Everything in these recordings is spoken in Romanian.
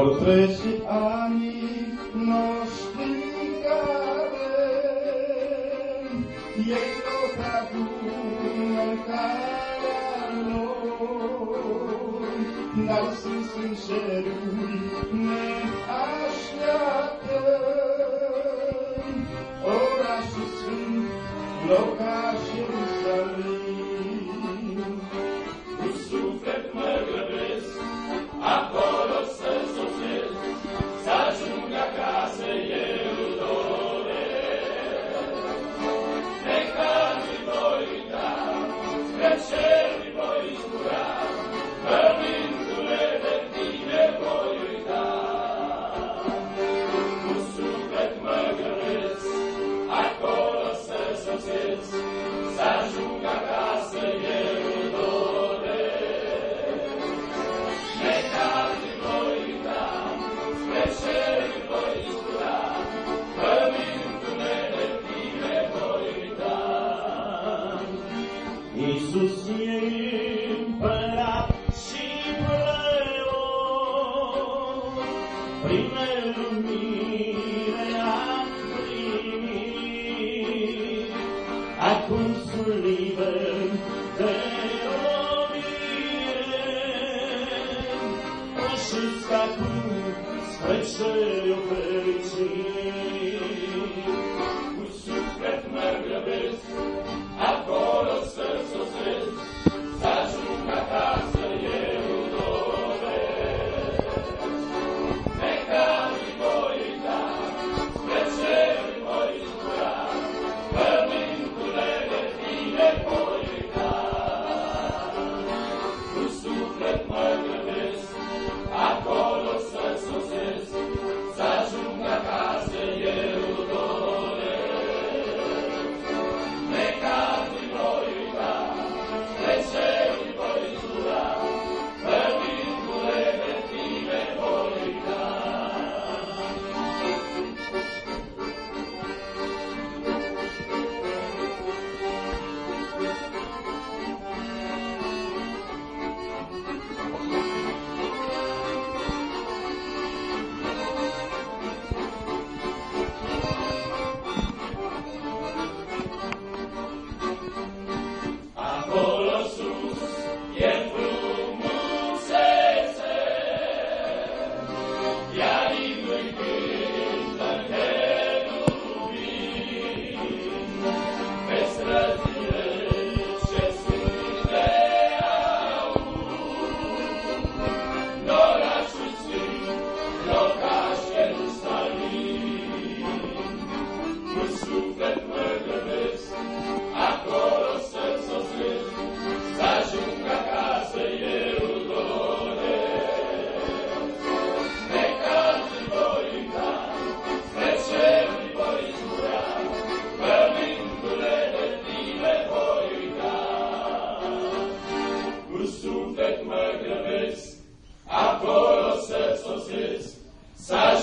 Portrecie Ani noszczykałem jego kadłubka Narcyzm żeruje a światem oraz swym lokasie sam Iisus e împărat și preot, prin lumire a primit, acum sunt liber de robie, oșesc acum spre cel fericit, cu suflet mereu.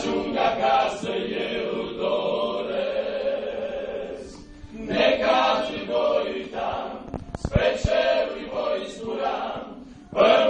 ajung acasă eu doresc. Necazul voi uita, spre cerul voi zbura, până